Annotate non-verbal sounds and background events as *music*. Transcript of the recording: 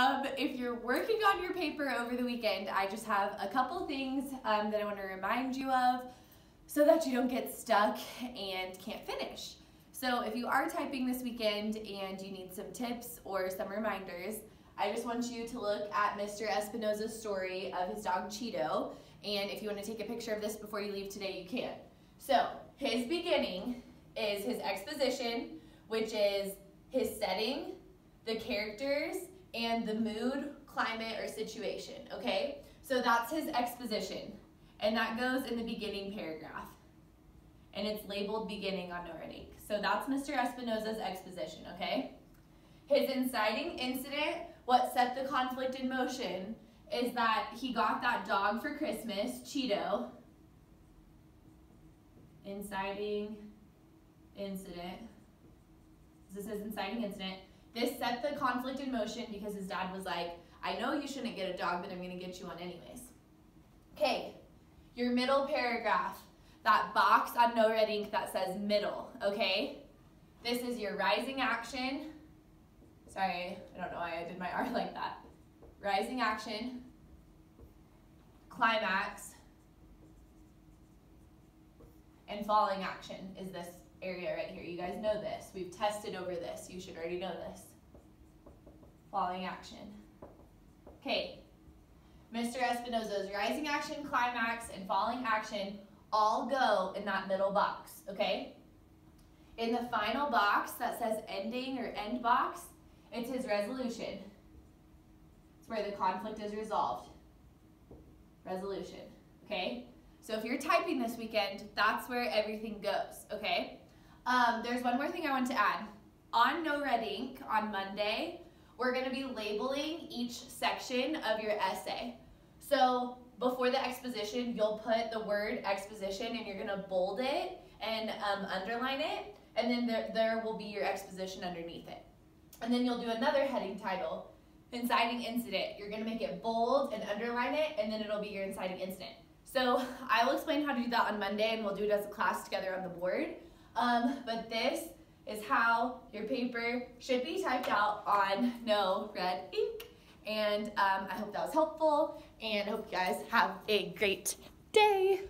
Um, if you're working on your paper over the weekend, I just have a couple things um, that I want to remind you of so that you don't get stuck and can't finish. So if you are typing this weekend and you need some tips or some reminders, I just want you to look at Mr. Espinoza's story of his dog Cheeto. And if you want to take a picture of this before you leave today, you can. So his beginning is his exposition, which is his setting, the characters, and the mood, climate, or situation, okay? So that's his exposition, and that goes in the beginning paragraph. And it's labeled beginning on No Red So that's Mr. Espinoza's exposition, okay? His inciting incident, what set the conflict in motion, is that he got that dog for Christmas, Cheeto. Inciting incident. This is inciting incident. This set the conflict in motion because his dad was like, I know you shouldn't get a dog, but I'm going to get you one anyways. Okay, your middle paragraph, that box on no red ink that says middle, okay? This is your rising action. Sorry, I don't know why I did my *laughs* R like that. Rising action, climax, and falling action is this area right here. You guys know this. We've tested over this. You should already know this. Falling action. Okay. Mr. Espinoza's rising action, climax, and falling action all go in that middle box, okay? In the final box that says ending or end box, it's his resolution. It's where the conflict is resolved. Resolution, okay? So if you're typing this weekend, that's where everything goes, okay? Um, there's one more thing I want to add. On No Red Ink on Monday, we're going to be labeling each section of your essay. So before the exposition, you'll put the word exposition and you're going to bold it and um, underline it, and then there, there will be your exposition underneath it. And then you'll do another heading title, inciting incident. You're going to make it bold and underline it, and then it'll be your inciting incident. So *laughs* I will explain how to do that on Monday, and we'll do it as a class together on the board. Um, but this is how your paper should be typed out on no red ink. And um, I hope that was helpful and I hope you guys have a great day.